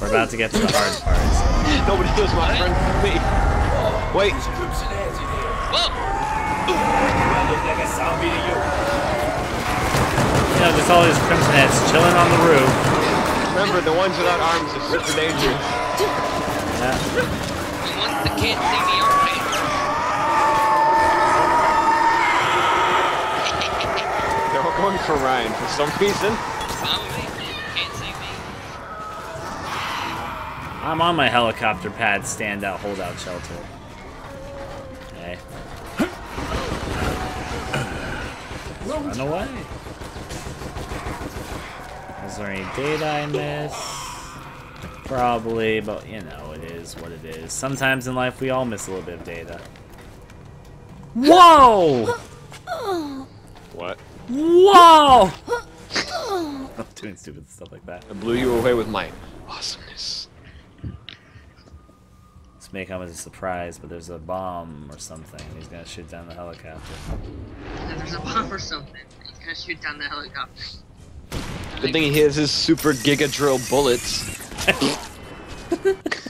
We're about to get to the hard parts. Nobody was my friend for me. Wait. You know, there's all these crimson heads chilling on the roof. Remember, the ones without arms are super dangerous. Yeah. The ones that can't see me are They're all going for Ryan for some reason. Follow I'm on my helicopter pad standout holdout shelter. Okay. Run away. Is there any data I missed? Probably, but you know, it is what it is. Sometimes in life we all miss a little bit of data. Whoa! What? Whoa! I'm doing stupid stuff like that. I blew you away with my awesomeness. Let's make him as a surprise, but there's a bomb or something. He's gonna shoot down the helicopter. And there's a bomb or something. He's gonna shoot down the helicopter. Good thing he has his super giga drill bullets.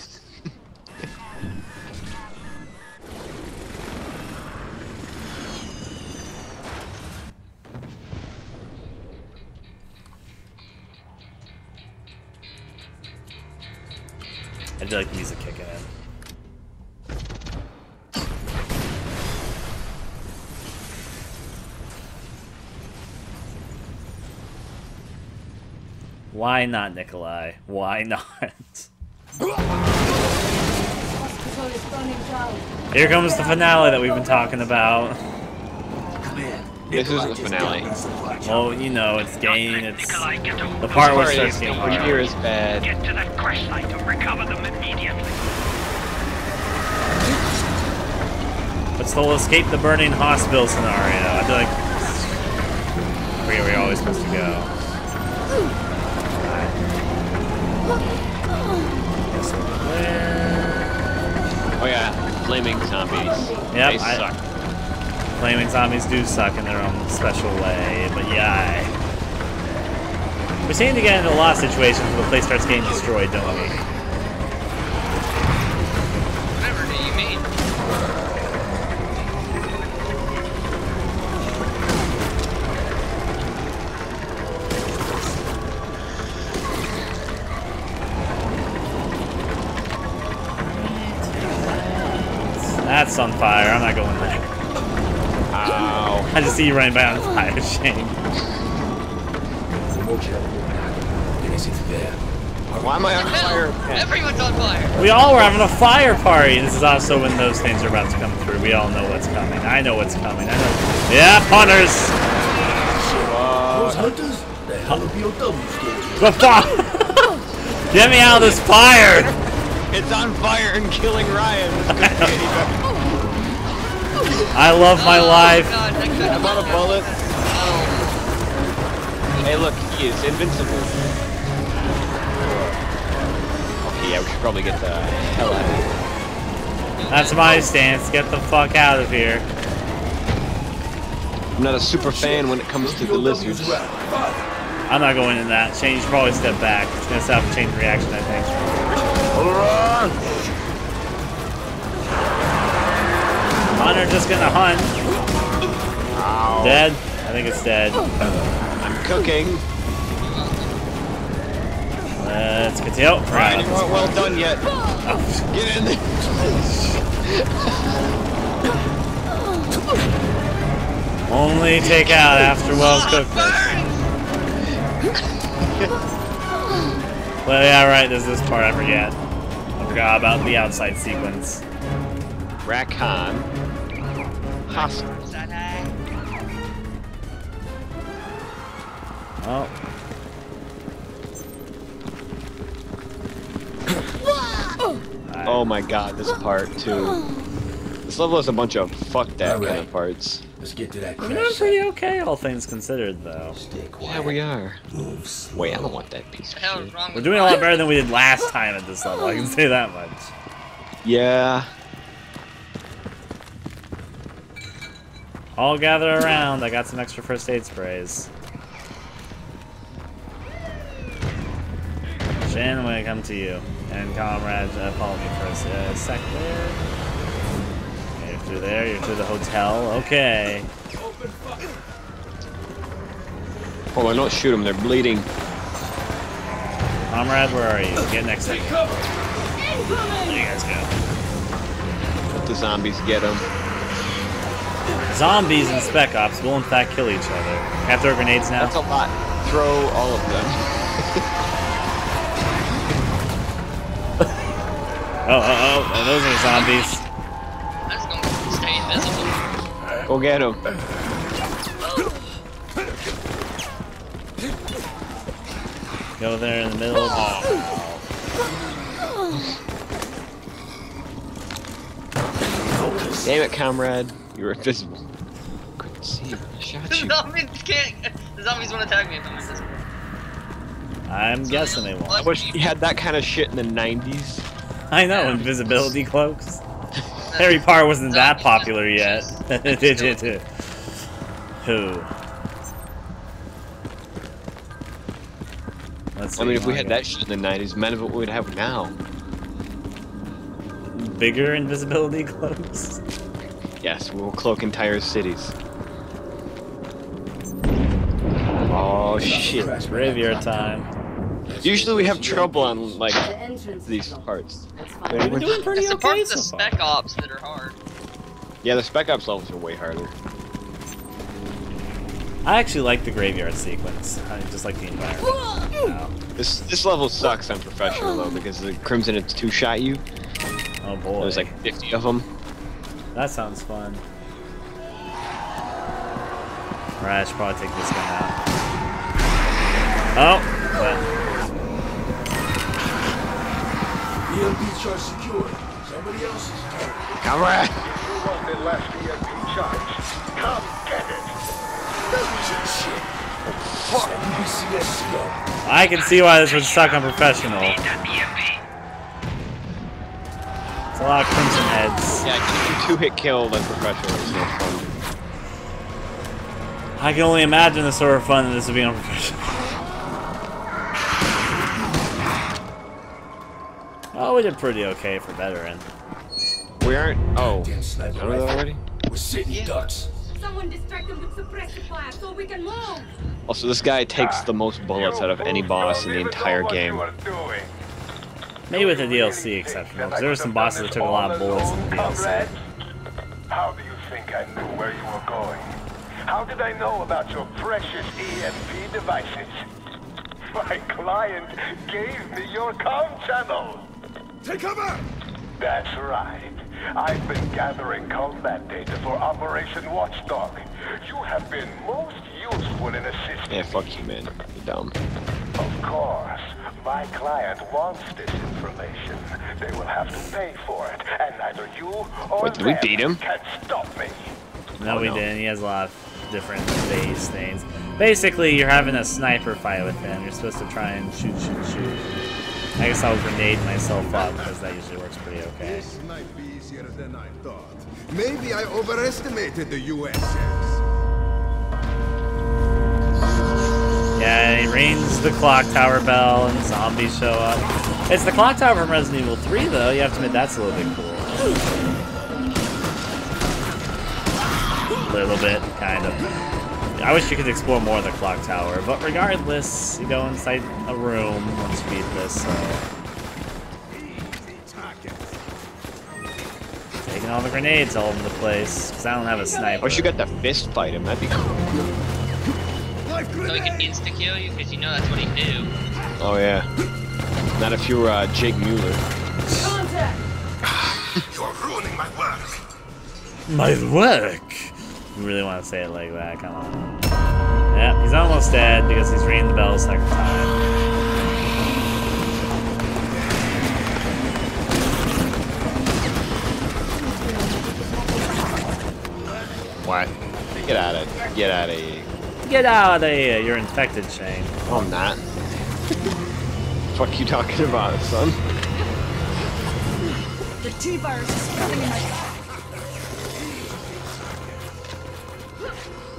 Why not, Nikolai? Why not? Hospital is burning down. Here comes the finale that we've been talking about. This is the finale. Well, you know, it's getting, it's Nikolai, get over the the part where it Part starts is getting hard. near bad. Get to that crash site and recover them immediately. But still escape the burning hospital scenario. I feel like where we're always supposed to go. Oh yeah, flaming zombies. Yep, they I- suck. Flaming zombies do suck in their own special way, but yeah. We seem to get into a lot of situations where the place starts getting destroyed, don't we? Fire. I'm not going there. Ow. I just see you running by on fire. Shame. Why am I on fire? Everyone's on fire. We all were having a fire party. This is also when those things are about to come through. We all know what's coming. I know what's coming. I know. Yeah, hunters. Those hunters, the hell of your double schedule. The fire. Get me out of this fire. It's on fire and killing Ryan. I love my Oh, life. God, I'm out of bullet. Oh, Hey, look, he is invincible. Okay, yeah, we should probably get the hell out of here. That's my stance. Get the fuck out of here. I'm not a super fan when it comes to the lizards. I'm not going in that. Change. Probably step back. It's gonna set up a chain reaction. I think. Hunter just gonna hunt. Dead. I think it's dead. I'm cooking. Let's continue. Oh, Ryan, right. you weren't well done yet. Oh, Get in there. Only take out after well ah, cooked. Well, yeah, right. There's this part I forget. I forgot about the outside sequence. Rackham. Hospital. is that high? Oh. Oh my god, this part too. This level has a bunch of fuck that kind of parts. Let's get to that We're crash doing site. pretty okay, all things considered, though. Stay quiet. Yeah, we are. Move slow. Wait, I don't want that piece of the shit. We're doing a lot better than we did last time at this level. I can say that much. Yeah. All gather around. I got some extra first aid sprays. Shane, I'm gonna come to you. And comrade, uh, follow me for a s- uh, sec there. Okay, you're through there, you're through the hotel. Okay. Oh, on, don't shoot them. They're bleeding. Comrade, where are you? Get next to me. There you guys go. Let the zombies get them. Zombies and Spec Ops will in fact kill each other. Have throw grenades now? That's a lot. Throw all of them. Oh, oh, oh, oh, those are zombies. I'm just gonna stay invisible. Go get them. Go there in the middle. Oh. Damn it, comrade. You're invisible. Couldn't see you. I Shot The you. Zombies can't. The zombies won't attack me if I'm invisible. I'm guessing they won't. I wish you had that kind of shit in the 90s. I know, invisibility cloaks. Harry Potter wasn't that popular yet. Did you? too? Who? Let's see. I mean, if we had that shit in the 90s, imagine what we'd have now. bigger invisibility cloaks. Yes, we'll cloak entire cities. Oh shit. Graveyard time. Usually we have trouble on like these parts. That's We're fine. doing pretty It's the okay parts so of the far. spec ops that are hard. Yeah, the spec ops levels are way harder. I actually like the graveyard sequence. I just like the environment. Wow. This this level sucks on professional though because the Crimson it's two shot you. Oh boy. There's like 50 of them. That sounds fun. Right, I should probably take this gun out. Oh! well, EMP charge secured. Somebody else's turn. Comrade! You want the last EMP charge? Come get it! Shit. Fuck. UBCS scum. I can see why this would suck on professional. Need that EMP. It's a lot of crimson heads. Yeah, getting two hit kill on professional is no fun. I can only imagine the sort of fun that this would be on professional. We did pretty okay for veteran. We aren't. Oh, Damn sniper done with it rifle. already? We're sitting ducks. Someone distract them with suppressive fire so we can move. Also, this guy takes the most bullets out of any boss in the entire game. Maybe with the DLC exception, because there were some bosses that took a lot of bullets in the DLC. How do you think I knew where you were going? How did I know about your precious EMP devices? My client gave me your comm channel. Take cover! That's right. I've been gathering combat data for Operation Watchdog. You have been most useful in assisting Yeah, fuck you, man. You're dumb. Of course. My client wants this information. They will have to pay for it, and neither you or Wait, did we them beat him? can stop me. No, Oh, we no. didn't. He has a lot of different base things. Basically, you're having a sniper fight with him. You're supposed to try and shoot, shoot, shoot. I guess I'll grenade myself up because that usually works pretty okay. This might be easier than I thought. Maybe I overestimated the USS. Yeah, he rings the clock tower bell and zombies show up. It's the clock tower from Resident Evil 3, though. You have to admit that's a little bit cool. A little bit, kind of. I wish you could explore more of the clock tower, but regardless, you go inside a room once you beat this, so... Taking all the grenades all over the place, because I don't have a sniper. I wish you got the fist fight him. That'd be cool. So he can insta kill you because you know that's what he do. Oh yeah. Not if you were uh, Jake Muller. Contact! You're ruining my work. My work! You really want to say it like that, come on. Yeah, he's almost dead because he's ringing the bell a second time. What? Get out of get out of here. Get out of here, you're infected, Shane. Oh, I'm not. Fuck you talking about, son? The T-virus is spreading in my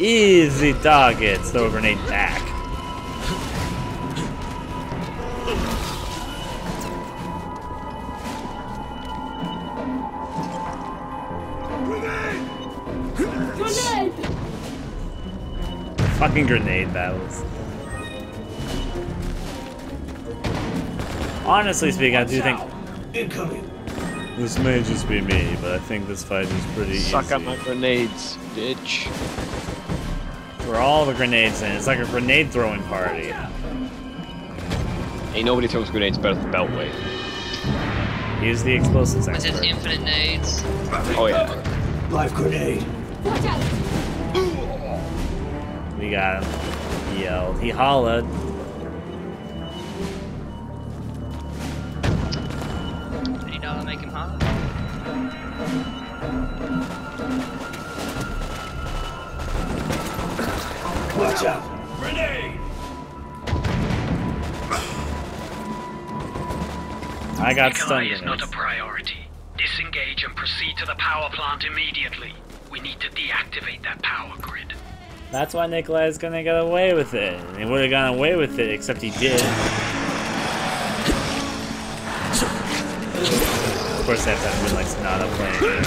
Easy targets. Throw a grenade back. Grenade! Fucking grenade battles. Honestly speaking, I do think Incoming. This may just be me, but I think this fight is pretty Suck easy. Suck on my grenades, bitch. For all the grenades in, it's like a grenade throwing party. Ain't nobody throws grenades better than Beltway. Use the explosives With his infinite nades. Oh yeah. Live grenade. Watch out! We got him. He yelled. He hollered. Got Nikolai is not a priority. Disengage and proceed to the power plant immediately. We need to deactivate that power grid. That's why Nikolai is gonna get away with it. He would have gone away with it, except he did. Of course, have to have Moonlight Sonata playing.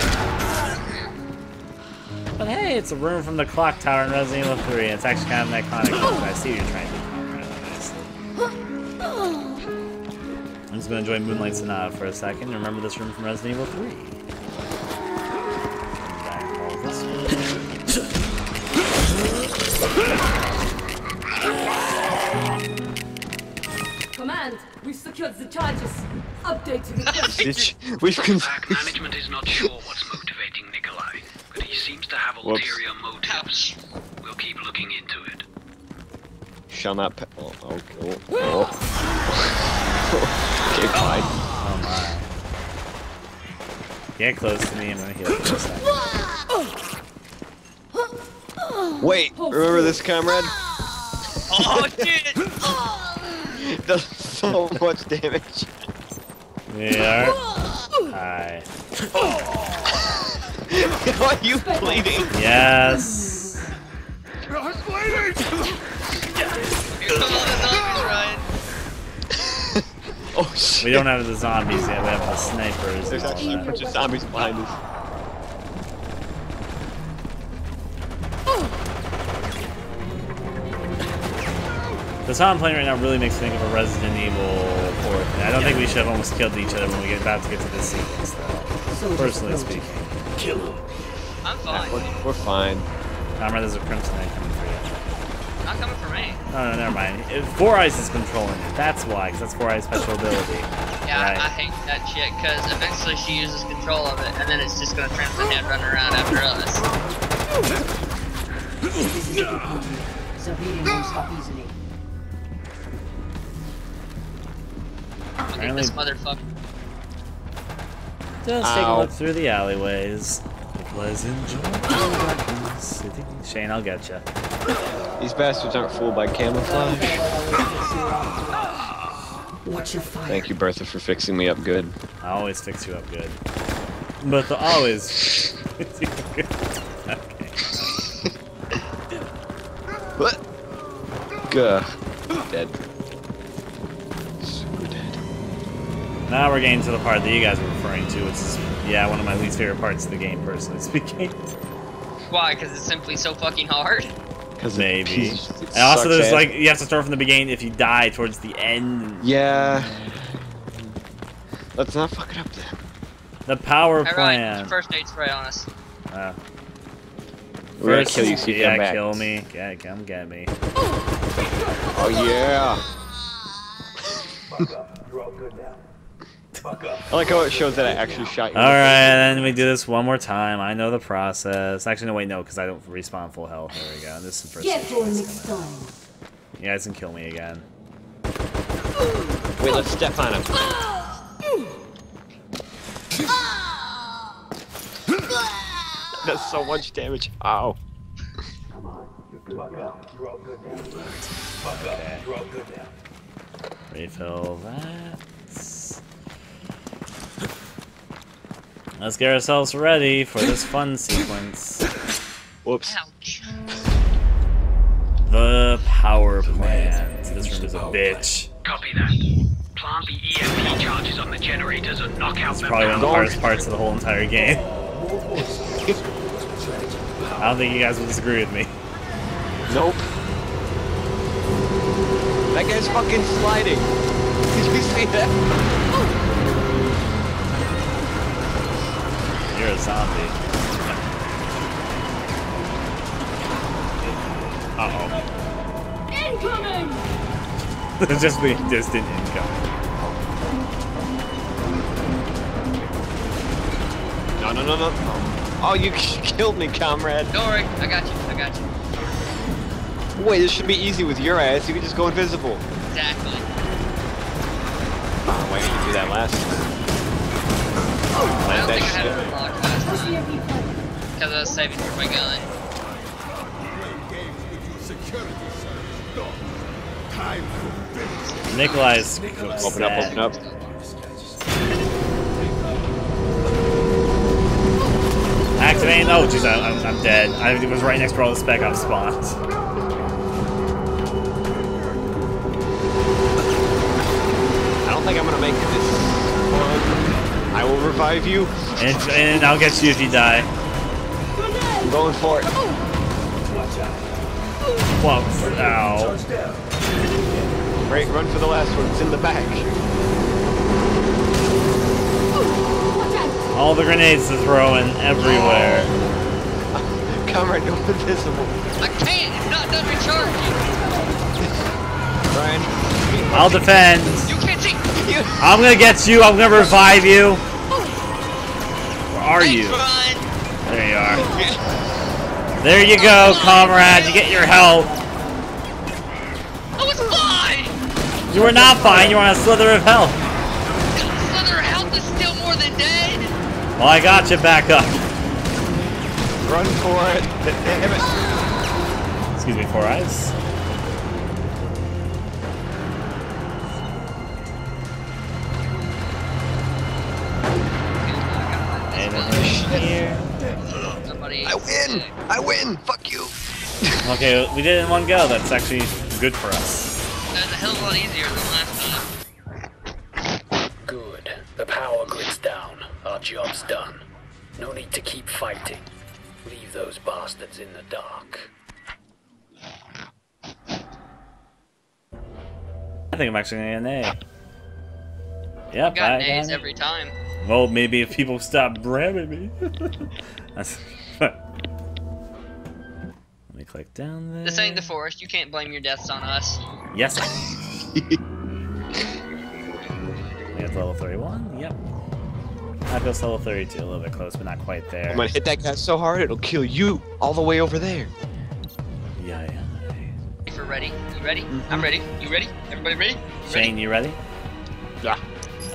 But hey, it's a room from the clock tower in Resident Evil 3. It's actually kind of an iconic. I see what you're trying to do. Just gonna enjoy Moonlight Sonata for a second. Remember this room from Resident Evil 3. Back all this way. Command, we've secured the charges. Update to the We've Pack management is not sure what's motivating Nikolai, but he seems to have Whoops. ulterior motives. We'll keep looking into it. Shall not. Oh, okay. Oh, oh. oh, oh. Okay, fine. Oh my. Get close to me, and I'm gonna heal for a second. Wait, remember this, comrade? Oh shit! Does so much damage. Yeah. Hi. Why are you bleeding? Yes. Here come all the zombies, Ryan. Oh shit. We don't have the zombies yet, we have the snipers. There's actually a bunch of zombies behind us. The song I'm playing right now really makes me think of a Resident Evil 4. I don't think we should have almost killed each other when we get about to get to this sequence, though. Personally speaking. Kill him. I'm fine. We're, we're fine. Comrade, there's a Crimson Knight coming for you. Not coming for me. No, no, never mind. It- Four Eyes is controlling it. That's why, because that's Four Eyes' special ability. Yeah, Right. I, I hate that shit because eventually she uses control of it, and then it's just gonna turn the head running around after us. Zabiri won't stop easily. I think Apparently- this motherfucker. Just take a look through the alleyways. Pleasant joy city. Shane, I'll get you. These bastards aren't fooled by camouflage. Watch your fire. Thank you, Bertha, for fixing me up good. I always fix you up good. But the always fix you up good. Okay. What? Gah. Dead. Super dead. Now we're getting to the part that you guys were referring to, which is, yeah, one of my least favorite parts of the game, personally speaking. Why? Because it's simply so fucking hard. Cause Maybe. it, it And also, there's ass. like, you have to start from the beginning if you die towards the end. Yeah. Let's not fuck it up then. The power Hey, Ryan, plan. put your first aid spray on us. Uh, We're gonna kill you, so you yeah, come back. kill me. Yeah, come get me. Oh yeah. Fuck up. You're all good now. Fuck up. I like how it shows that I actually shot you. All right, then we do this one more time. I know the process. Actually, no, wait, no, because I don't respawn full health. There we go. This is the first. Careful thing. next time. You guys can kill me again. Wait, let's step on him. That's so much damage. Ow. Come on. You're Fuck up. You're all good now. Fuck up. You're all good now. Refill that. Let's get ourselves ready for this fun sequence. Whoops. Ouch. The power plant. This room is a bitch. Copy that. Plant the EMP charges on the generators and knock out It's the probably one of the hardest parts of the whole entire game. I don't think you guys will disagree with me. Nope. That guy's fucking sliding. Did you see that? You're a zombie. Uh-oh. Incoming! oh. Just the distant income. No, no, no, no. Oh, you killed me, comrade. Don't worry, I got you. I got you. Wait, this should be easy with your ass. You can just go invisible. Exactly. Oh, why didn't you do that last time? I don't that think I had shit. it unlocked last time. Because I was saving for my gun. games with you security, sir. No. Time for business. Nikolai's Open up, open up. Activate. Oh, jeez, I- I'm, I'm dead. I was right next to where all the spec ops spawns. I will revive you. And, and I'll get you if you die. I'm going for it. Watch out. Well, ow. Touchdown. Right, run for the last one. It's in the back. All the grenades are throwing everywhere. Comrade, go invisible. I can't! It's not done recharging! Brian. I'll defend. You! I'm gonna get you. I'm gonna revive you. Where are you? There you are. There you go, comrade. You get your health. I was fine! You were not fine. You were on a slither of health. Slither of health is still more than dead! Well, I got you back up. Run for it. Damn it. Excuse me, four eyes. Win. I win. Fuck you. Okay, we did it in one go. That's actually good for us. That's a hell of a lot easier than last time. Good. The power grid's down. Our job's done. No need to keep fighting. Leave those bastards in the dark. I think I'm actually gonna get an A. Yep, Got I an A's got it. every time. Well, maybe if people stop bramming me. That's. Let me click down there. This ain't the forest. You can't blame your deaths on us. Yes. we got level 31. Yep. I feel level 32, a little bit close, but not quite there. I'm gonna hit that guy so hard it'll kill you all the way over there. Yeah, yeah. If you're ready, you ready? I'm mm-hmm. ready. You ready? Everybody ready? Shane, you ready? Yeah.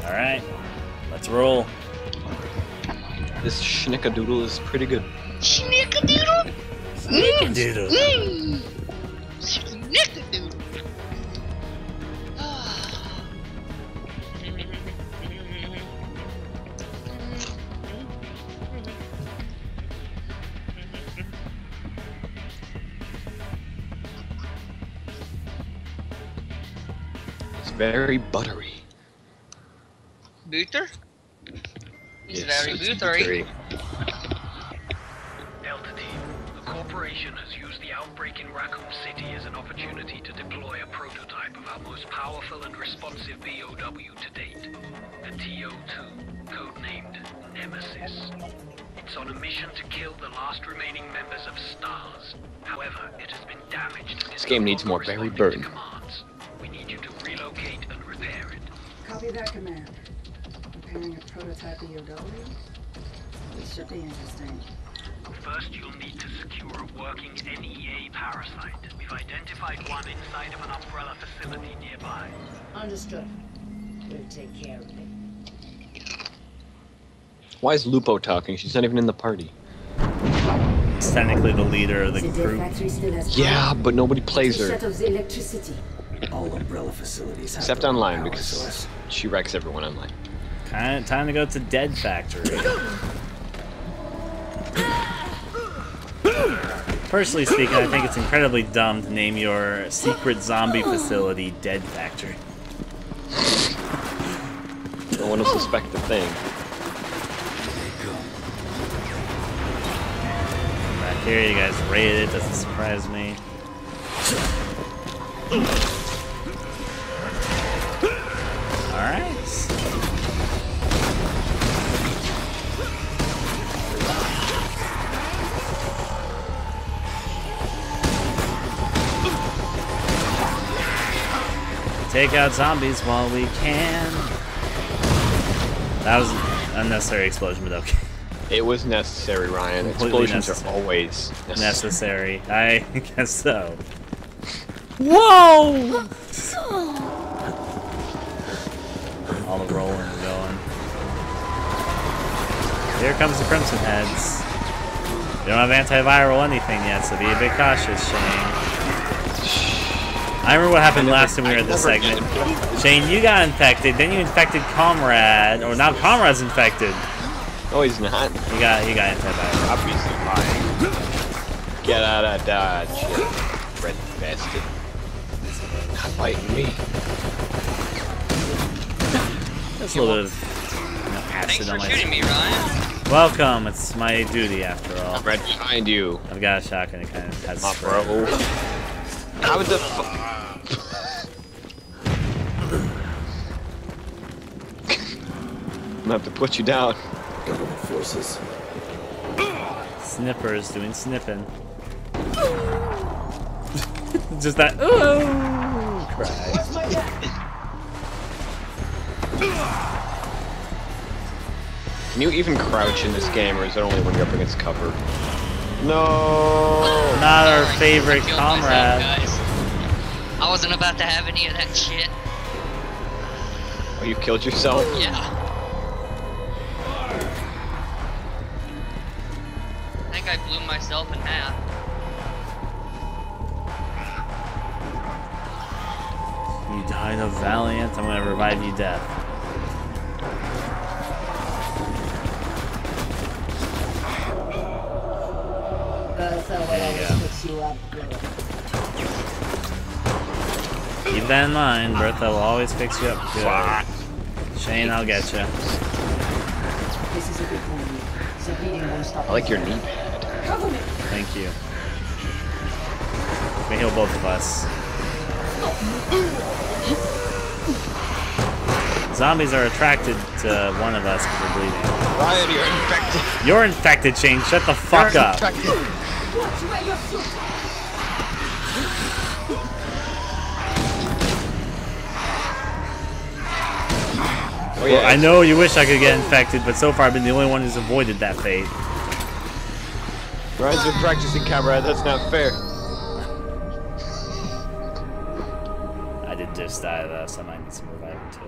All right. Let's roll. This schnickadoodle is pretty good. Snickadoodle! Snickadoodle. Mm. Snickadoodle! It's very buttery. Booter? He's Yes, very eh? it's bootery. Delta Team, the corporation has used the outbreak in Raccoon City as an opportunity to deploy a prototype of our most powerful and responsive BOW to date, the TO2, codenamed Nemesis. It's on a mission to kill the last remaining members of STARS. However, it has been damaged. and This game needs more Barry Burton. commands. We need you to relocate and repair it. Copy that command. Preparing a prototype BOW? This should be interesting. First, you'll need to secure a working NEA parasite. We've identified one inside of an umbrella facility nearby. Understood. We'll take care of it. Why is Lupo talking? She's not even in the party. He's technically the leader of the The group. factory still has Yeah, but nobody plays her. shut off the electricity. All umbrella facilities have Except online because source. she wrecks everyone online. Time, time to go to Dead Factory. Personally speaking, I think it's incredibly dumb to name your secret zombie facility Dead Factory. No one will suspect a thing. Back Here, you guys raided it, doesn't surprise me. Take out zombies while we can. That was an unnecessary explosion, but okay. It was necessary, Ryan. Completely Explosions necessary. are always necessary. Necessary. I guess so. Whoa! All the rolling and going. Here comes the Crimson Heads. You don't have antiviral anything yet, so be a bit cautious, Shane. I remember what happened last time we were at this segment. Shane, you got infected, then you infected Comrade, or now Comrade's infected. No, he's not. You got you got antiviral. Obviously lying. Get out of dodge, you red bastard. Not biting me. Just a little bit of you know, acid Thanks on for my shooting me, Ryan. Welcome, it's my duty after all. I'm right behind you, I've got a shotgun, it kind of has my spray. bro. How the fu- I'm gonna have to put you down. Government forces. Snippers doing snipping. Just that ooh cry. Can you even crouch in this game, or is it only when you're up against cover? No. Not our favorite I killed myself, comrade. Guys. I wasn't about to have any of that shit. Oh, you killed yourself? Yeah. I think I blew myself in half. You died of valiant. I'm gonna revive you death. Bertha will There you always fix you up good. Keep that in mind. Bertha will always fix you up good. Shane, I'll get you. This is a good morning. The bleeding won't stop. I like your knee pad. Cover me. Thank you. We heal both of us. Zombies are attracted to one of us because we're bleeding. Ryan, you're infected. You're infected, Shane. Shut the fuck You're up. infected. Watch where you're shooting! Oh, Well, I know you wish I could get infected, but so far I've been the only one who's avoided that fate. Ryan's been practicing camera. That's not fair. I did just die though, so I might need some reviving too.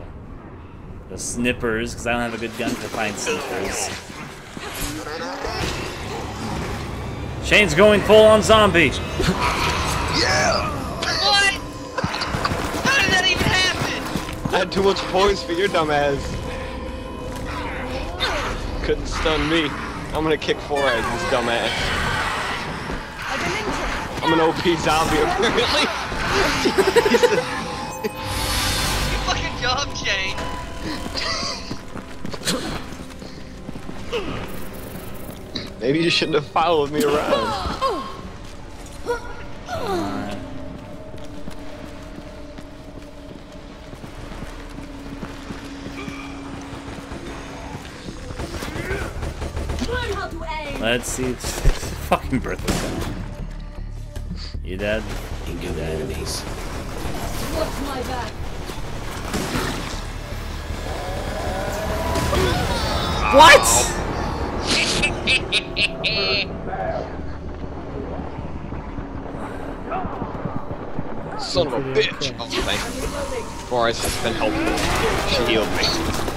The snippers, because I don't have a good gun to find snippers. Shane's going full on zombie. What? I had too much points for your dumb ass. Couldn't stun me. I'm gonna kick four at this dumb ass. I'm an OP zombie apparently. you fucking job, Shane. Maybe you shouldn't have followed me around. Let's see. Fucking Bertha. You dead? You dead. Enemies. Watch my back! What? Son of a bitch. Oh, thank you. Boris has been helpful. She healed me.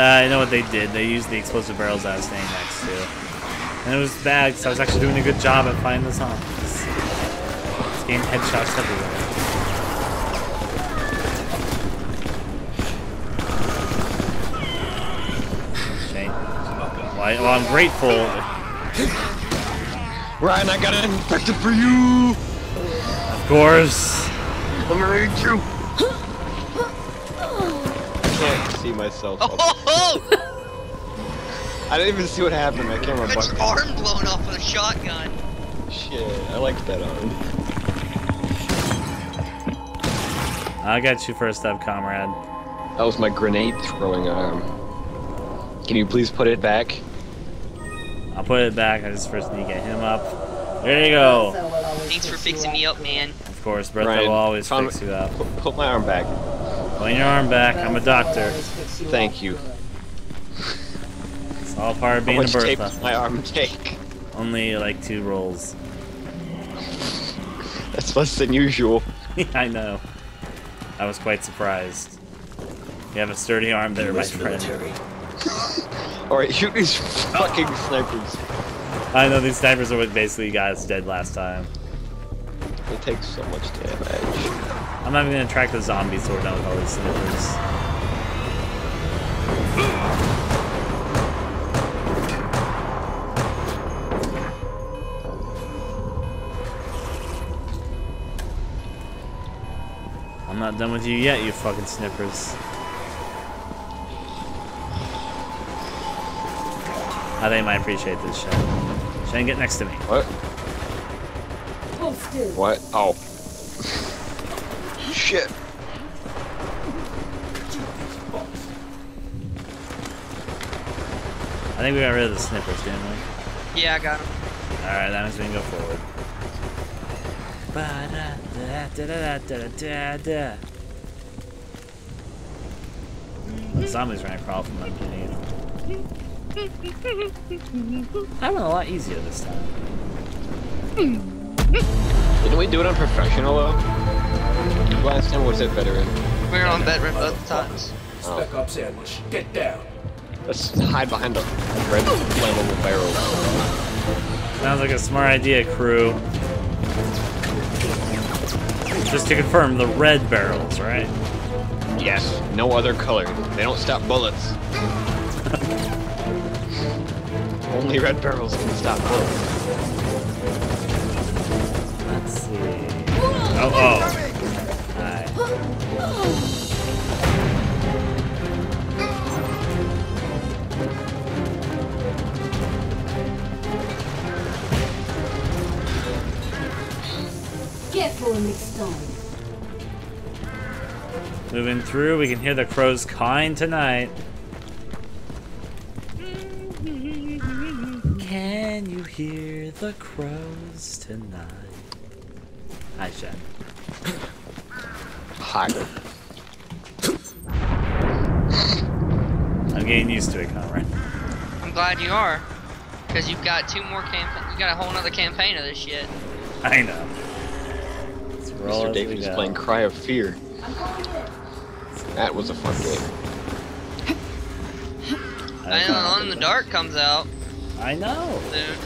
Uh, I know what they did. They used the explosive barrels I was staying next to. And it was bad because I was actually doing a good job at finding the zombies. This game headshots everywhere. Shane. Well, I'm grateful. Ryan, I got it infected for you. Of course. Eliminate you! I can't see myself. Oh, I didn't even see what happened. My camera got bugged. your arm blown off with a shotgun. Shit, I like that arm. I got you first up, comrade. That was my grenade throwing arm. Can you please put it back? I'll put it back. I just first need to get him up. There you go. Thanks for fixing me up, man. Of course, Bertha Ryan, will always found- fix you up. Put, put my arm back. Put your arm back. I'm a doctor. Thank you. It's all part of being a much tape Bertha. does my arm take? Only like two rolls. That's less than usual. I know. I was quite surprised. You have a sturdy arm there, my friend. Alright, shoot these fucking snipers. I know these snipers are what basically got us dead last time. They takes so much damage. I'm not even gonna track the zombies so we're done with all these snipers. I'm not done with you yet, you fucking snippers. I think I might appreciate this shit. Shane, get next to me. What? Hold still. What? Oh. Shit. I think we got rid of the snippers, didn't we? Yeah, I got him. Alright, that means we can go forward. The zombies trying to crawl from underneath. I went a lot easier this time. Didn't we do it on professional though? Last time was it veteran? We were on veteran both times. Spec oh. up sandwich. Get down. Let's hide behind the red flammable barrels. Sounds like a smart idea, crew. Just to confirm, the red barrels, right? Yes, no other color. They don't stop bullets. Only red barrels can stop bullets. Oh, oh. Time. Moving through, we can hear the crows cawing tonight. Can you hear the crows tonight? Hi, Shane. Hi. I'm getting used to it, Conrad. I'm glad you are. Because you've got two more campaign. You got a whole nother campaign of this shit. I know. Let's Mr. David is playing Cry of Fear. That was a fun game. I Alone in the Dark comes out I know. Dude.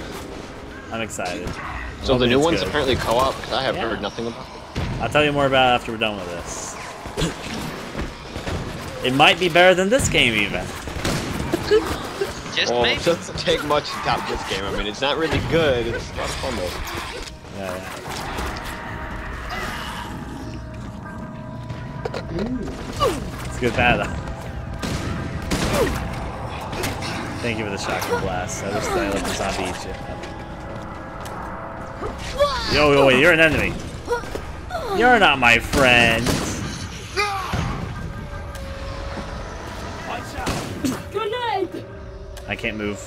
I'm excited. So the new one's good. apparently co-op, because I have Yeah. heard nothing about it. I'll tell you more about it after we're done with this. it might be better than this game, even. Just Well, maybe. it doesn't take much to top this game. I mean, it's not really good. It's a lot of fun though. Yeah, yeah. It's good battle. Thank you for the shotgun blast. I wish that I let the zombie eat you. Yo, yo, wait, you're an enemy. You're not my friend. I can't move.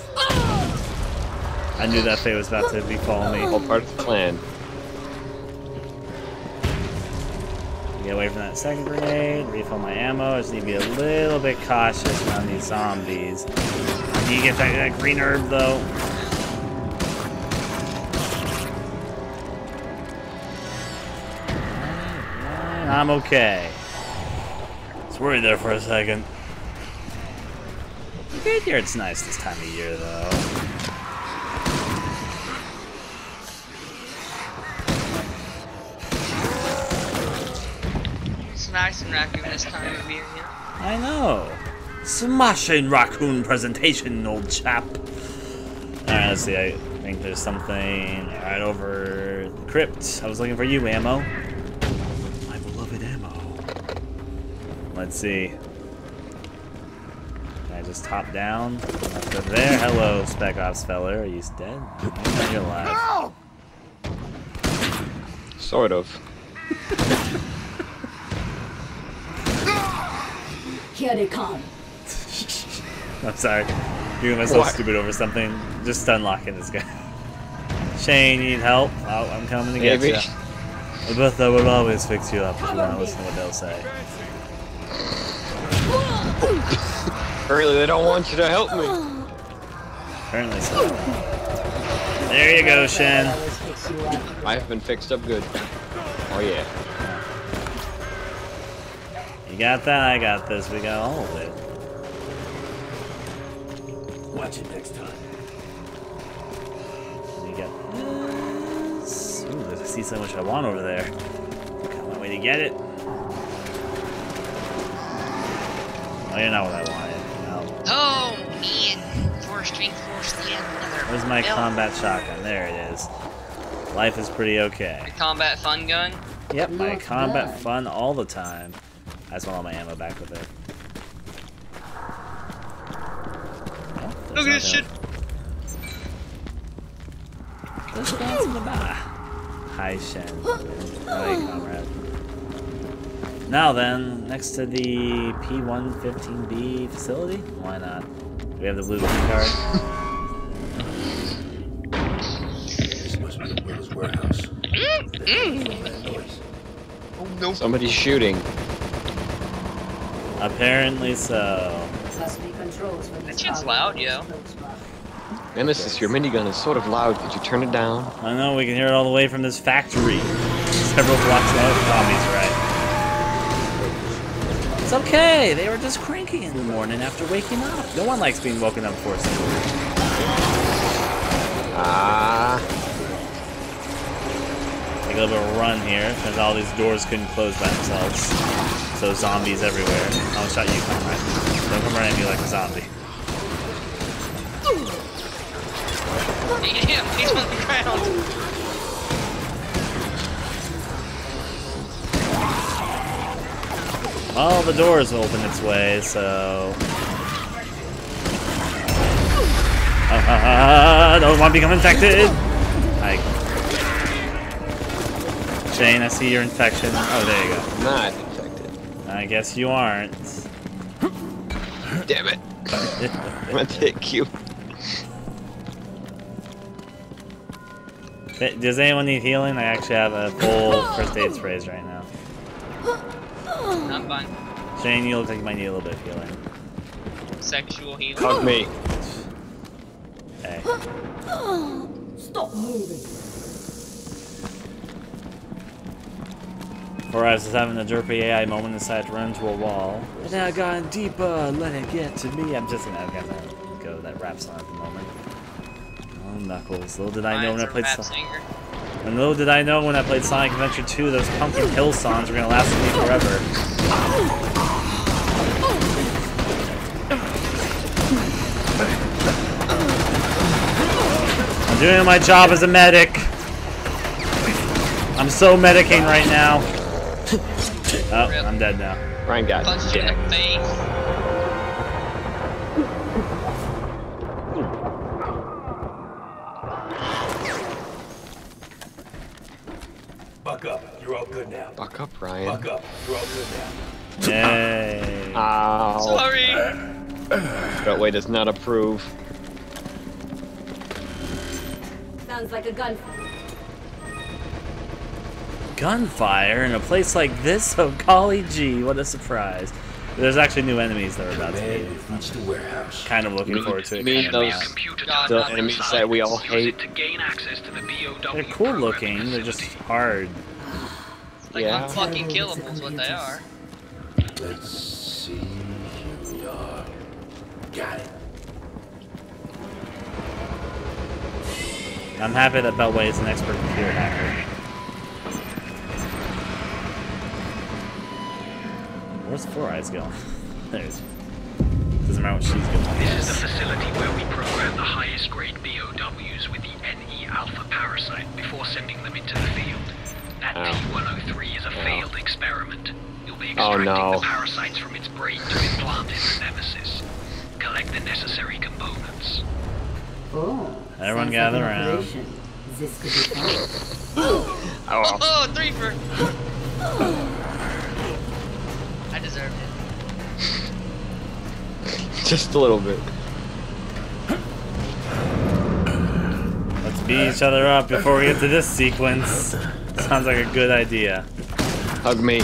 I knew that fate was about to befall me. All part of the plan. Get away from that second grenade, refill my ammo. I just need to be a little bit cautious around these zombies. Need to get that, that green herb though. I'm okay. Was worried there for a second. Good here, it's nice this time of year though. It's nice and raccoon this time of year. Yeah. I know. Smashing raccoon presentation, old chap. Alright, let's see. I think there's something right over the crypt. I was looking for you, ammo. Let's see. Can I just hop down? Up there. Hello, Spec Ops feller. Are you dead? No, You're alive. Sort of. Here they come. I'm sorry. Doing myself What? stupid over something. Just unlocking this guy. Shane, you need help? i I'm coming to get Maybe. you. But I will always fix you up if you want to listen to what they'll say. Apparently they don't want you to help me. Apparently so. There you go, Shen. Always fix you up. I've been fixed up good. Oh yeah. You got that, I got this. We got all of it. Watch it next time. You got this. Ooh, I see so much I want over there. Got my way to get it. Oh, you're not what I wanted. No. Oh, man. Force strength, force the another. Where's my Bill. combat shotgun? There it is. Life is pretty okay. Your combat fun gun? Yep, my Not combat bad. fun all the time. I just want all my ammo back with it. Oh, there's Look at this shit. nothing- There's nothing to buy. Hi, Shen. Hi, comrade. Now then, next to the P115B facility? Why not? We have the blue key card? This must be Will's warehouse. That noise. Oh, no. Somebody's shooting. Apparently so. Must be controls for That shit's loud, yo. Nemesis, your minigun is sort of loud. Could you turn it down? I know, we can hear it all the way from this factory. Several blocks out. Tommy's right. It's okay. They were just cranky in the morning after waking up. No one likes being woken up for something. Ah. Take a little bit of a run here, because all these doors couldn't close by themselves. So zombies everywhere. I'll shot you, comrade. Don't come running at me like a zombie. Damn, he's on the ground. Well, the doors open its way, so... Ah, don't want to become infected! Hi. Shane, I see your infection. Oh, there you go. Not infected. I guess you aren't. Damn it. I'm gonna take you. Does anyone need healing? I actually have a full first aid sprays right now. I'm fine. Shane, you look like you might need a little bit of healing. Sexual healing. Hug me. Hey. Stop moving. Horizon was having a derpy AI moment and decided to run into a wall. And now I gone deeper, let it get to me. I'm just gonna, I'm gonna go that rap song at the moment. Oh, Knuckles. Little did I know when I played rap singer. And little did I know when I played Sonic Adventure 2, those Pumpkin Hill songs were gonna last with me forever. I'm doing my job as a medic. I'm so medicing right now. Oh, I'm dead now. Ryan got Punched you in jacked. Buck up, Ryan. Buck up. You're all good now. Yay. Ow. Sorry. Beltway does not approve. Sounds like a gun. Gunfire in a place like this? Oh, golly gee, what a surprise. There's actually new enemies that are about to Man, be. we've reached the warehouse. Kind of looking Me- forward to it. me kind of those- not. Computer God, the enemies that we all hate. to gain access to the BOW They're cool programming looking, they're just hard. Like Yeah. unfucking killable is what they are. Let's see. Here we are. Got it. I'm happy that Beltway is an expert computer hacker. Where's Four Eyes going? There's. Doesn't matter what she's going. This is the facility where we program the highest grade BOWs with the NE alpha parasite before sending them into the field. That Ow. T-103 is a failed experiment. You'll We'll be Oh, no. the parasites from its brain to implant in the Nemesis. Collect the necessary components. Oh. Everyone sounds gather like around. operation. This could be fun. Oh, well. Oh, three for. I deserved it. just a little bit. Let's beat each other up before we get to this sequence. Sounds like a good idea. Hug me.